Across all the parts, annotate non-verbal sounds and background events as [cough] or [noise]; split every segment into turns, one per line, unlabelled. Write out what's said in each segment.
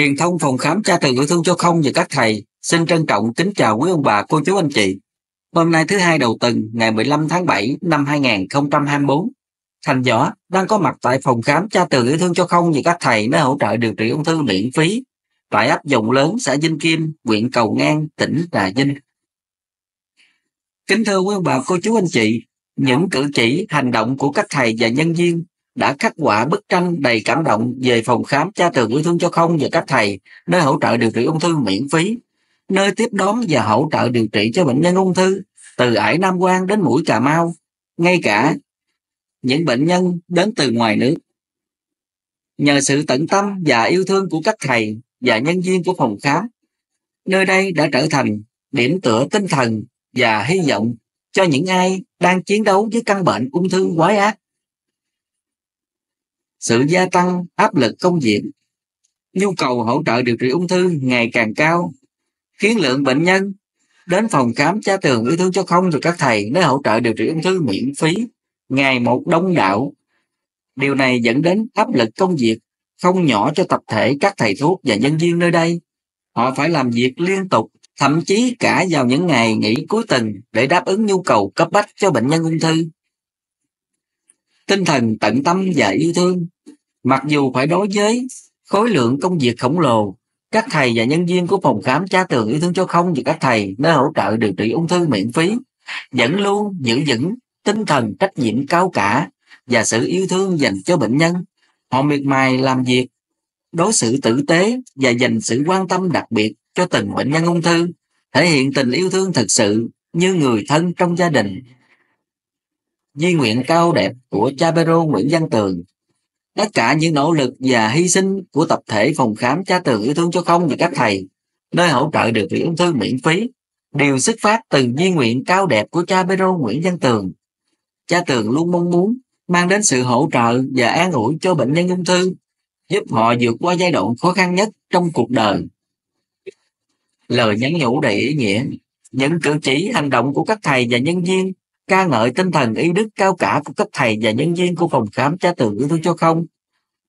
Truyền thông phòng khám cha từ yêu thương cho không và các thầy xin trân trọng kính chào quý ông bà, cô chú anh chị. Hôm nay thứ hai đầu tuần, ngày 15 tháng 7 năm 2024, Thành Võ đang có mặt tại phòng khám cha từ yêu thương cho không và các thầy để hỗ trợ điều trị ung thư miễn phí tại ấp Dòng Lớn, xã Vinh Kim, huyện Cầu Ngang, tỉnh Trà Vinh. Kính thưa quý ông bà, cô chú anh chị, những cử chỉ, hành động của các thầy và nhân viên đã khắc họa bức tranh đầy cảm động về phòng khám cha từ yêu thương cho không và các thầy nơi hỗ trợ điều trị ung thư miễn phí, nơi tiếp đón và hỗ trợ điều trị cho bệnh nhân ung thư từ ải Nam Quan đến mũi Cà Mau, ngay cả những bệnh nhân đến từ ngoài nước. Nhờ sự tận tâm và yêu thương của các thầy và nhân viên của phòng khám, nơi đây đã trở thành điểm tựa tinh thần và hy vọng cho những ai đang chiến đấu với căn bệnh ung thư quái ác sự gia tăng áp lực công việc, nhu cầu hỗ trợ điều trị ung thư ngày càng cao, khiến lượng bệnh nhân đến phòng khám cha tường yêu thương cho không rồi các thầy nơi hỗ trợ điều trị ung thư miễn phí ngày một đông đảo. Điều này dẫn đến áp lực công việc không nhỏ cho tập thể các thầy thuốc và nhân viên nơi đây. Họ phải làm việc liên tục, thậm chí cả vào những ngày nghỉ cuối tuần để đáp ứng nhu cầu cấp bách cho bệnh nhân ung thư tinh thần tận tâm và yêu thương. Mặc dù phải đối với khối lượng công việc khổng lồ, các thầy và nhân viên của phòng khám cha tường yêu thương cho không và các thầy nơi hỗ trợ điều trị ung thư miễn phí vẫn luôn giữ vững tinh thần trách nhiệm cao cả và sự yêu thương dành cho bệnh nhân. Họ miệt mài làm việc, đối xử tử tế và dành sự quan tâm đặc biệt cho từng bệnh nhân ung thư, thể hiện tình yêu thương thực sự như người thân trong gia đình di nguyện cao đẹp của cha Pedro Nguyễn Văn Tường. Tất cả những nỗ lực và hy sinh của tập thể phòng khám cha Tường yêu thương cho không và các thầy, nơi hỗ trợ được trị ung thư miễn phí, đều xuất phát từ di nguyện cao đẹp của cha Pedro Nguyễn Văn Tường. Cha Tường luôn mong muốn mang đến sự hỗ trợ và an ủi cho bệnh nhân ung thư, giúp họ vượt qua giai đoạn khó khăn nhất trong cuộc đời. Lời nhắn nhủ đầy ý nghĩa, những cử chỉ hành động của các thầy và nhân viên ca ngợi tinh thần y đức cao cả của các thầy và nhân viên của phòng khám cha tường ung thư cho không?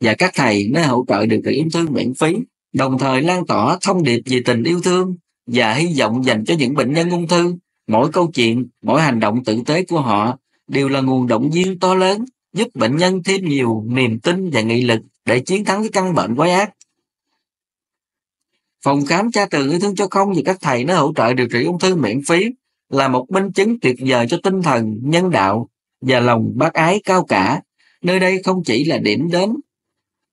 Và các thầy nơi hỗ trợ điều trị ung thư miễn phí, đồng thời lan tỏa thông điệp về tình yêu thương và hy vọng dành cho những bệnh nhân ung thư. Mỗi câu chuyện, mỗi hành động tử tế của họ đều là nguồn động viên to lớn, giúp bệnh nhân thêm nhiều niềm tin và nghị lực để chiến thắng cái căn bệnh quái ác. Phòng khám cha tường yêu thương cho không và các thầy nó hỗ trợ điều trị ung thư miễn phí là một minh chứng tuyệt vời cho tinh thần nhân đạo và lòng bác ái cao cả. Nơi đây không chỉ là điểm đến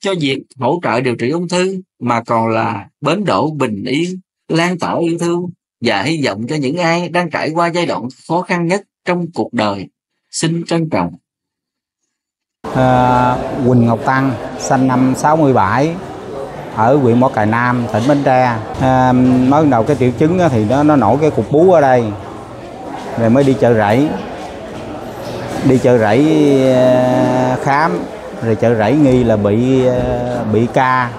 cho việc hỗ trợ điều trị ung thư mà còn là bến đỗ bình yên, lan tỏa yêu thương và hy vọng cho những ai đang trải qua giai đoạn khó khăn nhất trong cuộc đời. Xin trân trọng.
À, Quỳnh Ngọc Tăng, sinh năm 67, ở huyện Mỏ Cày Nam, tỉnh Bến Tre. À, mới đầu cái triệu chứng thì nó nó nổi cái cục bú ở đây, rồi mới đi chợ rẫy. Đi chợ rẫy ờ, khám rồi chợ rẫy nghi là bị ờ, bị ca.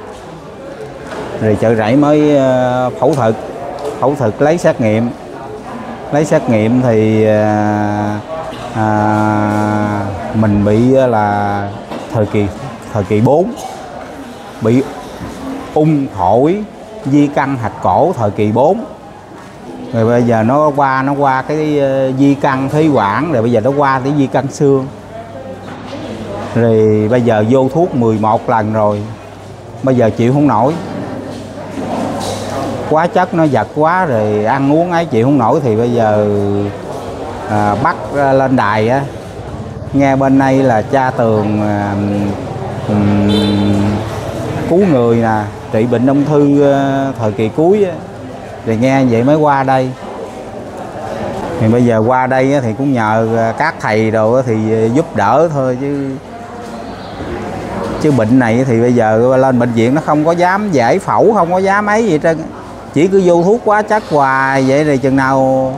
Rồi chợ rẫy mới ờ, phẫu thuật phẫu thuật lấy xét nghiệm. Lấy xét nghiệm thì à, mình bị là thời kỳ thời kỳ 4 bị ung phổi di căn hạch cổ thời kỳ 4 rồi bây giờ nó qua nó qua cái ờ, di căn phế quản rồi bây giờ nó qua cái di căn xương rồi bây giờ vô thuốc 11 lần rồi bây giờ chịu không nổi. Quá chất nó giật quá rồi ăn uống ấy chịu không nổi thì bây giờ à, bắt lên đài á. Nghe bên đây là cha tường à, um, cứu người nè trị bệnh ung thư à, thời kỳ cuối á thì nghe vậy mới qua đây. Thì bây giờ qua đây thì cũng nhờ à, các thầy đồ thì à, giúp đỡ thôi chứ. Chứ bệnh này thì bây giờ lên bệnh viện nó không có dám giải phẫu, không có dám ấy gì trơn chỉ cứ vô thuốc quá chắc hoài vậy thì chừng nào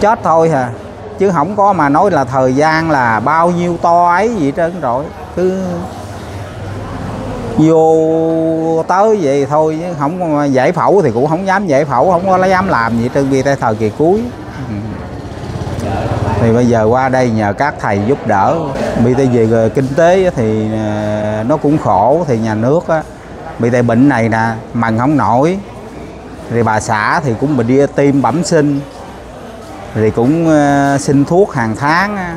chết thôi hả chứ không có mà nói là thời gian là bao nhiêu to ấy gì trơn rồi. Cứ vô tới vậy thôi chứ không giải phẫu thì cũng không dám giải phẫu không có dám làm gì trơn bia tay thời kỳ cuối. Ừ. Thì bây giờ qua đây nhờ các thầy giúp đỡ. Bị tay về kinh tế thì à, nó cũng khổ thì nhà nước á, bị tay bệnh này nè mần không nổi. Rồi bà xã thì cũng bị đi tim bẩm sinh. Rồi cũng à, xin thuốc hàng tháng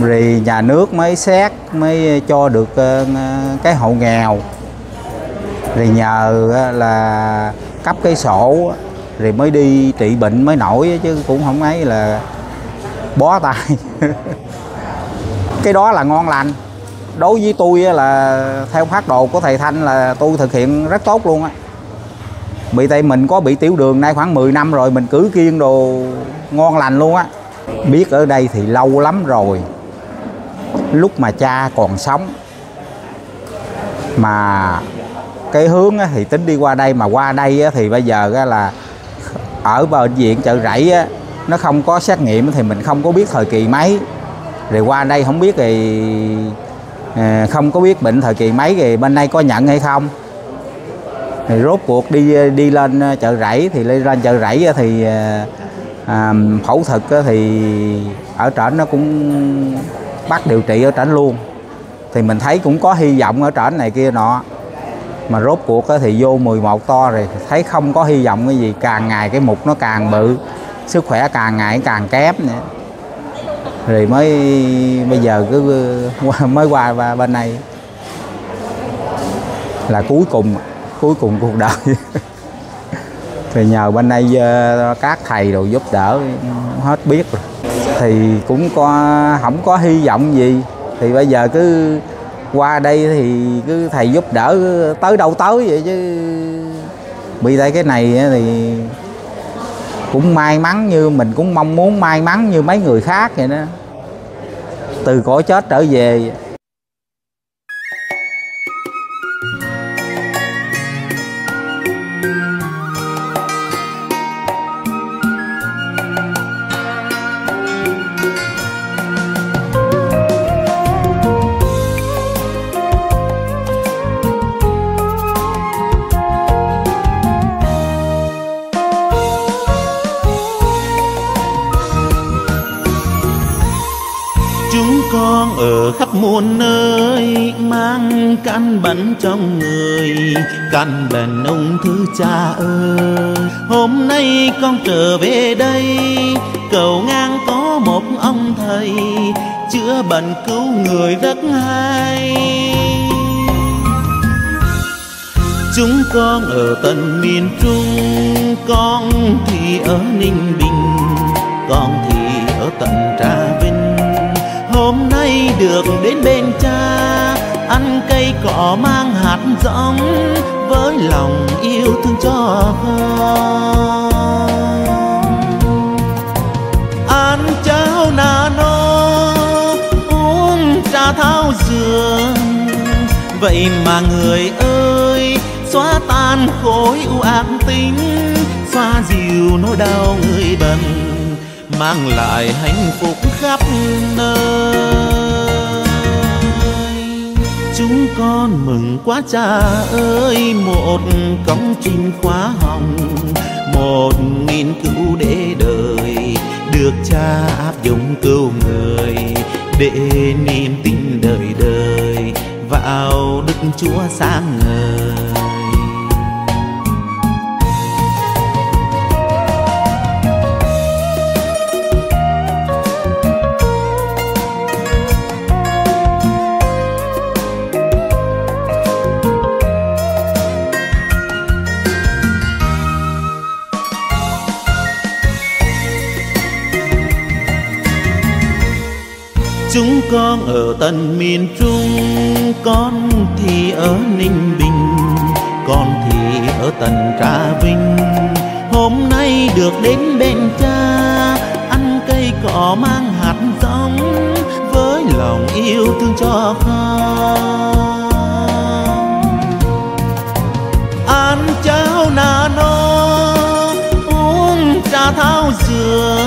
rồi nhà nước mới xét, mới cho được ờ, cái hộ nghèo. Rồi nhờ là cấp cái sổ rồi mới đi trị bệnh mới nổi chứ cũng không ấy là bó tay. [laughs] Cái đó là ngon lành. Đối với tôi là theo phát đồ của thầy Thanh là tôi thực hiện rất tốt luôn á. Bị tại mình có bị tiểu đường nay khoảng 10 năm rồi, mình cứ kiêng đồ ngon lành luôn á. Biết ở đây thì lâu lắm rồi lúc mà cha còn sống. Mà cái hướng thì tính đi qua đây mà qua đây thì bây giờ là ở bệnh viện chợ rẫy nó không có xét nghiệm thì mình không có biết thời kỳ mấy. Rồi qua đây không biết thì ờ, không có biết bệnh thời kỳ mấy thì bên đây có nhận hay không. Thì rốt cuộc đi đi lên ờ, chợ rẫy thì lên chợ rẫy thì à, phẫu thuật thì ở trển nó cũng bắt điều trị ở trển luôn. Thì mình thấy cũng có hy vọng ở trển này kia nọ. Mà rốt cuộc thì vô 11 to rồi, thấy không có hy vọng cái gì, càng ngày cái mục nó càng bự, sức khỏe càng ngày càng kém nữa. Rồi mới, bây giờ cứ, [laughs] mới qua bên này. Là cuối cùng cuối cùng cuộc đời. [laughs] Thì nhờ bên đây ờ, các thầy đồ giúp đỡ, hết biết rồi thì cũng có, không có hy vọng gì. Thì bây giờ cứ qua đây thì cứ thầy giúp đỡ tới đâu tới vậy chứ. Bị tại cái này thì cũng may mắn như, mình cũng mong muốn may mắn như mấy người khác vậy đó. Từ cõi chết trở về
ở khắp muôn nơi, mang căn bệnh trong người căn bệnh ung thư cha ơi hôm nay con trở về đây, cầu ngang có một ông thầy, chữa bệnh cứu người rất hay. Chúng con ở tận miền trung, con thì ở ninh bình, con thì ở tận trà vinh nay được đến bên cha, ăn cây cỏ mang hạt giống với lòng yêu thương cho con. Ăn cháo nà nó uống trà thao dừa vậy mà người ơi, xóa tan khối u ác tính xoa dịu nỗi đau người bần, mang lại hạnh phúc khắp nơi. Con mừng quá cha ơi, một công trình khóa hồng, một nghiên cứu để đời được cha áp dụng cứu người để niềm tin đời đời vào đức chúa sáng ngời. Chúng con ở tận miền trung, con thì ở ninh bình, con thì ở tận trà vinh. Hôm nay được đến bên cha, ăn cây cỏ mang hạt giống, với lòng yêu thương cho con. Ăn cháo nà nó uống trà thao dừa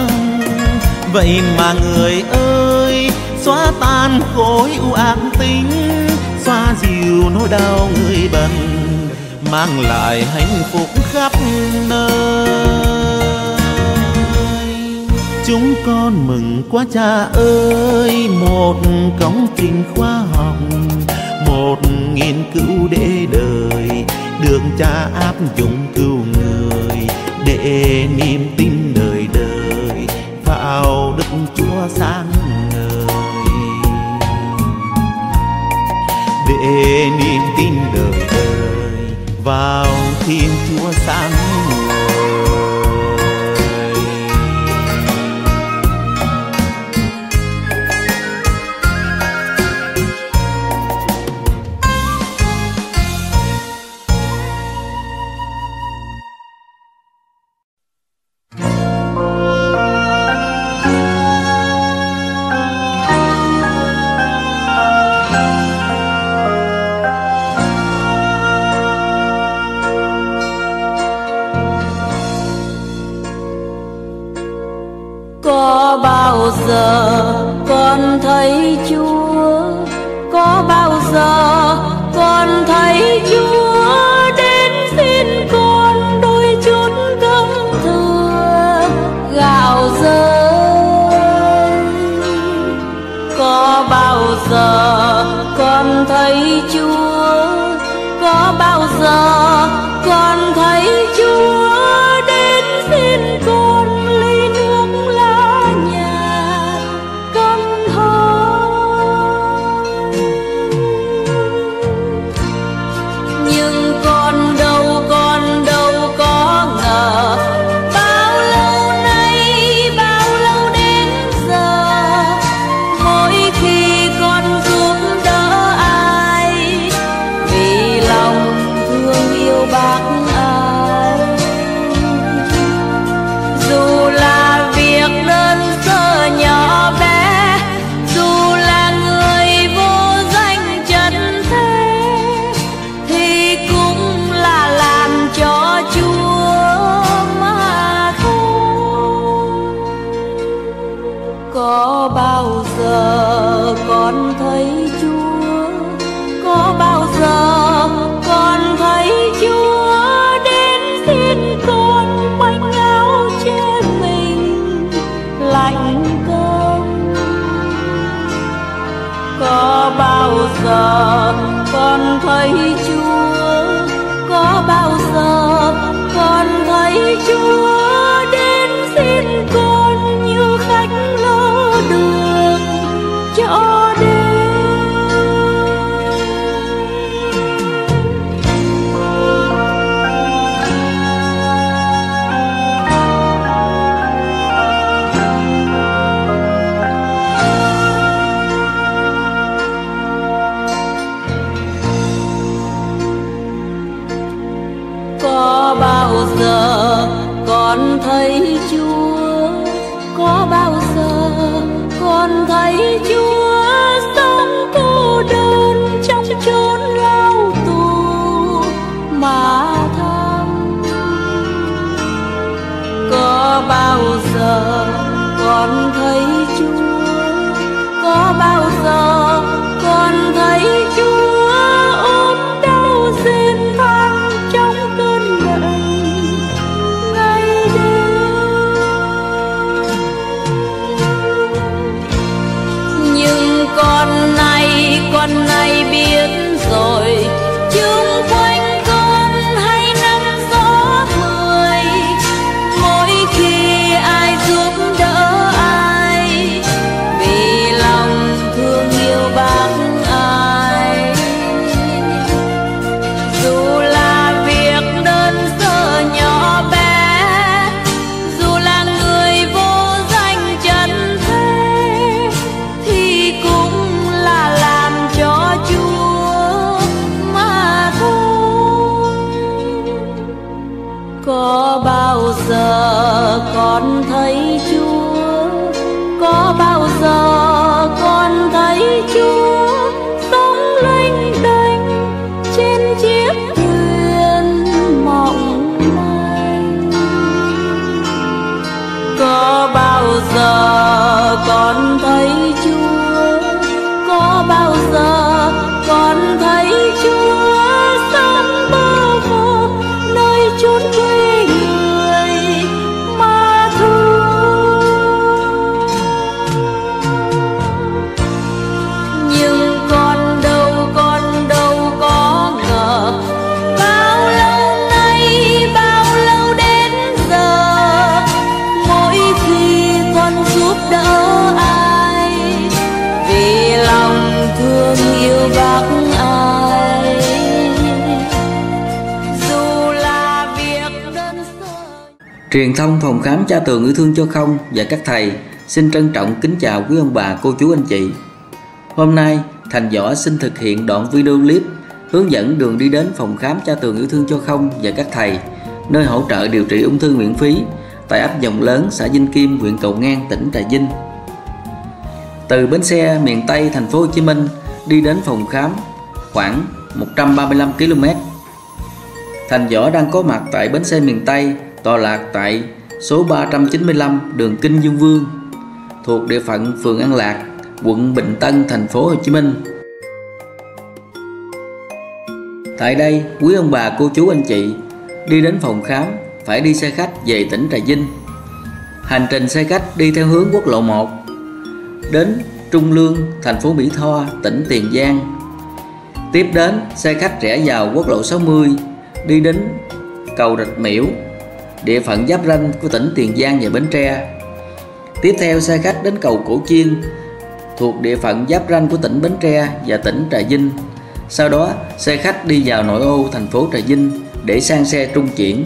vậy mà người ơi xóa tan khối u ác tính xoa dịu nỗi đau người bần, mang lại hạnh phúc khắp nơi. Chúng con mừng quá cha ơi, một công trình khoa học, một nghiên cứu để đời, được cha áp dụng cứu người, để niềm tin đời đời, vào đức chúa sáng để niềm tin đời đời. Vào thiên chúa sáng
chốn lạy chúa.
Truyền thông phòng khám cha tường yêu thương cho không và các thầy xin trân trọng kính chào quý ông bà, cô chú anh chị. Hôm nay, Thành Võ xin thực hiện đoạn video clip hướng dẫn đường đi đến phòng khám cha tường yêu thương cho không và các thầy nơi hỗ trợ điều trị ung thư miễn phí tại ấp Dòng Lớn, xã Vinh Kim, huyện Cầu Ngang, tỉnh Trà Vinh. Từ bến xe miền Tây thành phố Hồ Chí Minh đi đến phòng khám khoảng 135 km. Thành Võ đang có mặt tại bến xe miền Tây tọa lạc tại số 395 đường Kinh Dương Vương thuộc địa phận phường An Lạc, quận Bình Tân, thành phố Hồ Chí Minh. Tại đây, quý ông bà, cô chú, anh chị đi đến phòng khám phải đi xe khách về tỉnh Trà Vinh. Hành trình xe khách đi theo hướng quốc lộ 1 đến Trung Lương, thành phố Mỹ Tho, tỉnh Tiền Giang. Tiếp đến, xe khách rẽ vào quốc lộ 60 đi đến cầu Rạch Miễu, địa phận giáp ranh của tỉnh Tiền Giang và Bến Tre. Tiếp theo xe khách đến cầu Cổ Chiên thuộc địa phận giáp ranh của tỉnh Bến Tre và tỉnh Trà Vinh. Sau đó, xe khách đi vào nội ô thành phố Trà Vinh để sang xe trung chuyển.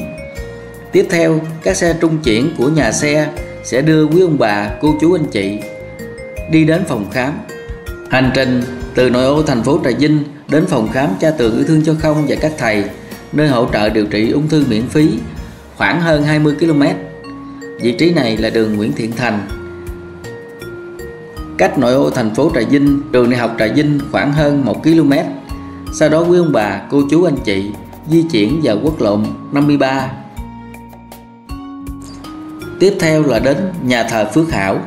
Tiếp theo, các xe trung chuyển của nhà xe sẽ đưa quý ông bà, cô chú anh chị đi đến phòng khám. Hành trình từ nội ô thành phố Trà Vinh đến phòng khám cha tường yêu thương cho không và các thầy nơi hỗ trợ điều trị ung thư miễn phí khoảng hơn 20 km. Vị trí này là đường Nguyễn Thiện Thành. Cách nội ô thành phố Trà Vinh, trường đại học Trà Vinh khoảng hơn 1 km. Sau đó quý ông bà, cô chú anh chị di chuyển vào quốc lộ 53. Tiếp theo là đến nhà thờ Phước Hảo.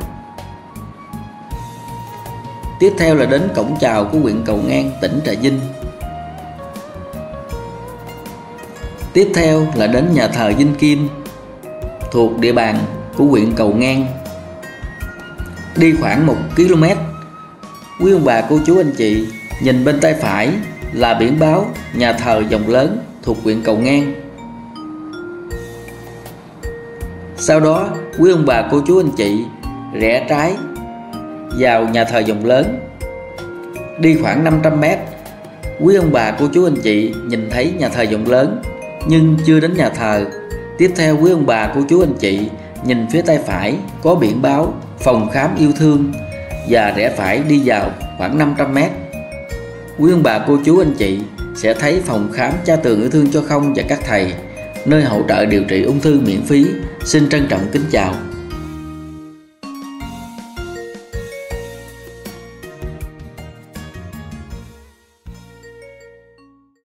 Tiếp theo là đến cổng chào của huyện Cầu Ngang, tỉnh Trà Vinh. Tiếp theo là đến nhà thờ Vinh Kim thuộc địa bàn của huyện Cầu Ngang. Đi khoảng 1 km, quý ông bà cô chú anh chị nhìn bên tay phải là biển báo nhà thờ dòng lớn thuộc huyện Cầu Ngang. Sau đó, quý ông bà cô chú anh chị rẽ trái vào nhà thờ dòng lớn. Đi khoảng 500 mét, quý ông bà cô chú anh chị nhìn thấy nhà thờ dòng lớn nhưng chưa đến nhà thờ. Tiếp theo, quý ông bà cô chú anh chị nhìn phía tay phải có biển báo phòng khám yêu thương và rẽ phải đi vào khoảng 500 mét. Quý ông bà cô chú anh chị sẽ thấy phòng khám cha tường yêu thương cho không và các thầy, nơi hỗ trợ điều trị ung thư miễn phí. Xin trân trọng kính chào.